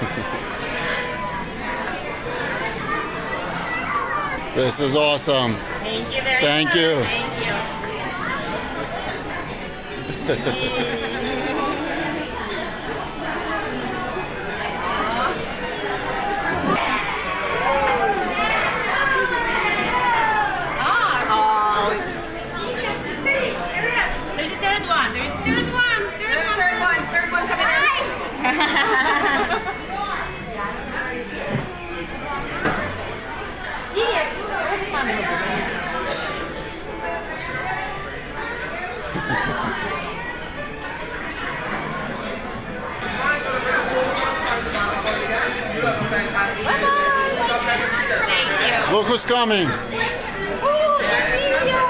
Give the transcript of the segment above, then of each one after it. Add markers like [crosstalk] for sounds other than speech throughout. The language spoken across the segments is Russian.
[laughs] This is awesome. Thank you very Thank much. you. Thank you. [laughs] Look who's coming. Oh,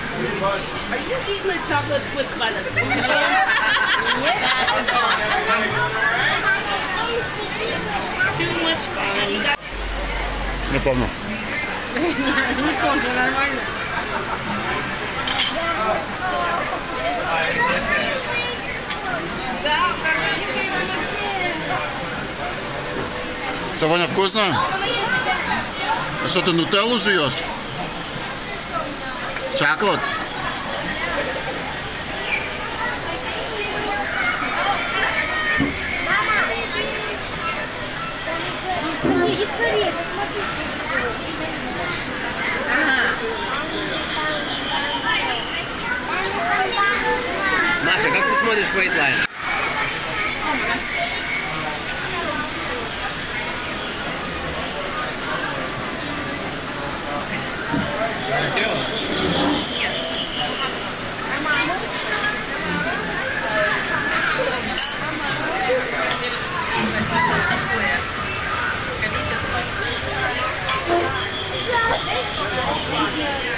Are you eating the chocolate with by the spoon? that is awesome. Too much fun. Не помню. Не помню, нормально. Сегодня вкусно? А что ты нутеллу жуешь? Чоколад? Маша, как ты смотришь Weight Thank Yeah.